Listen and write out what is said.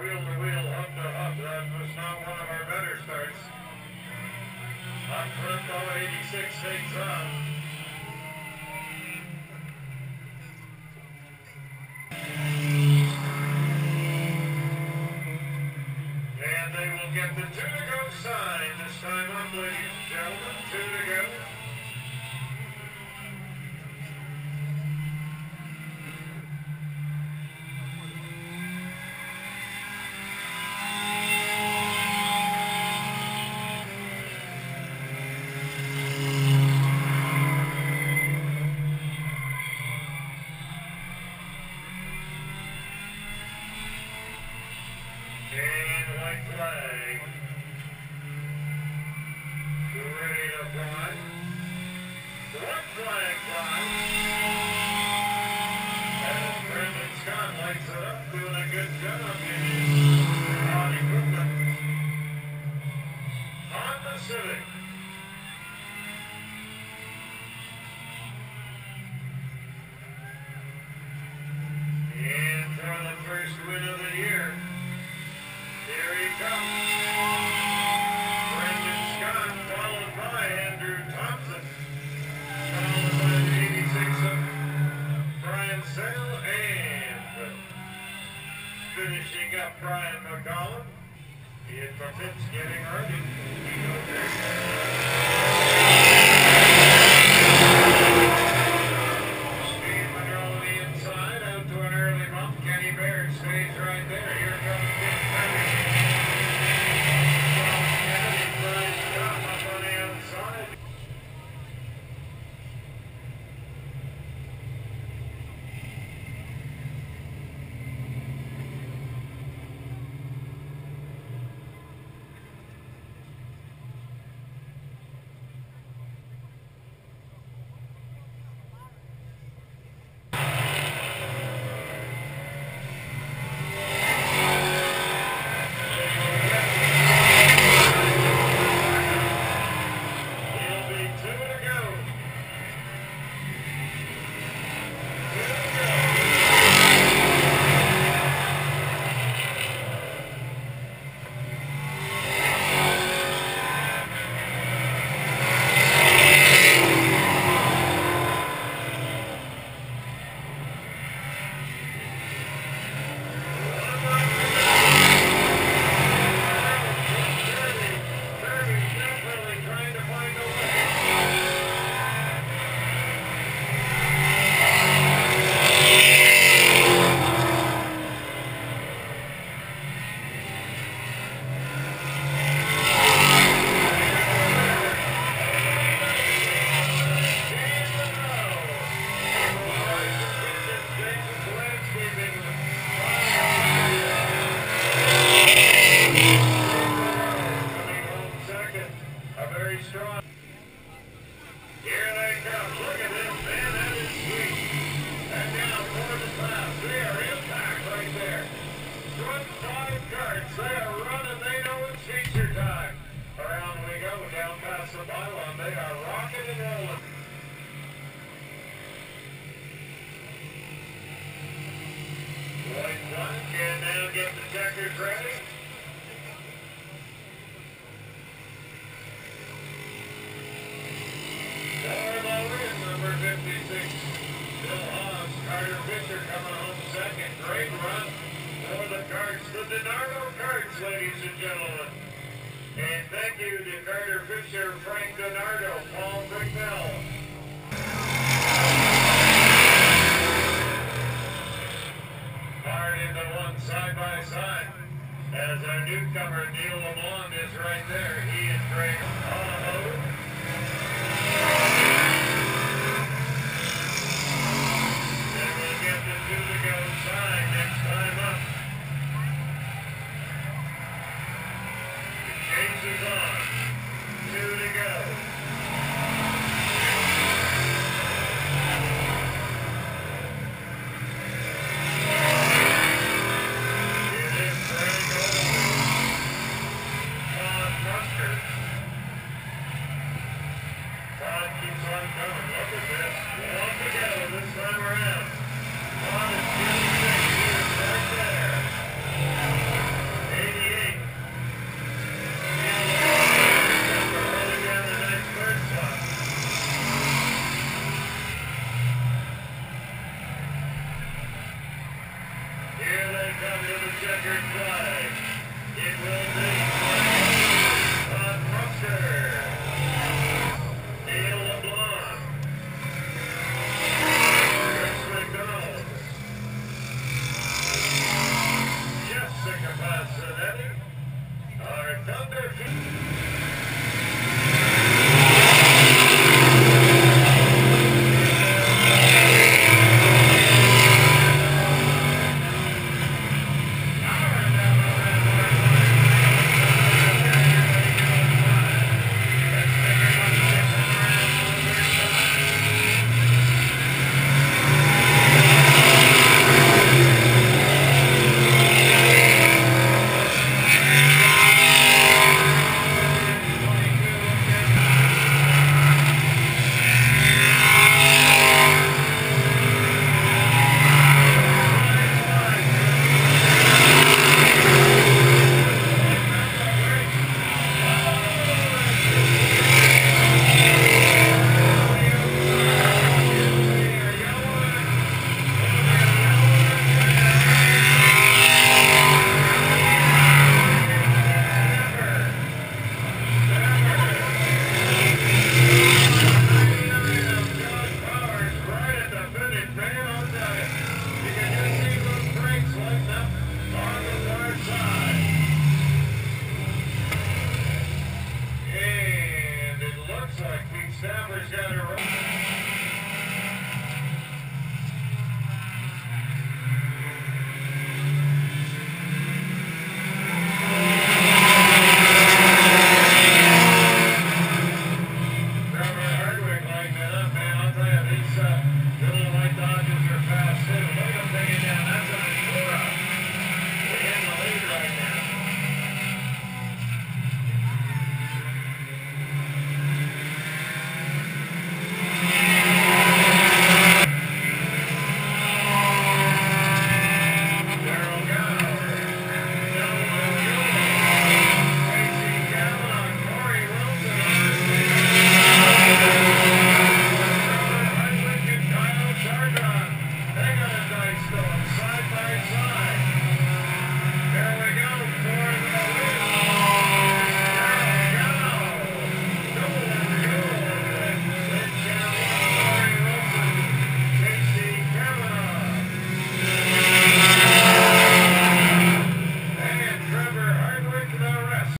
wheel to wheel, hub to hub. That was not one of our better starts. Front, though, 86 takes on. And they will get the two to go sign this time up, ladies and gentlemen. Win of the year. Here he comes. Brendan Scott, followed by Andrew Thompson. Followed by the 86 of Brian Sale and finishing up Brian McCollum. Ian Fitz getting ready. He goes there. Can now get the checkers ready. Four lower is number 56. Bill Haas, Carter Fisher coming home second. Great run for the carts. The DiNardo carts, ladies and gentlemen. And thank you to Carter Fisher, Frank DiNardo, Paul Bricknell. Side by side. As our newcomer Neil Lamond is right there. He and Greg Oliver.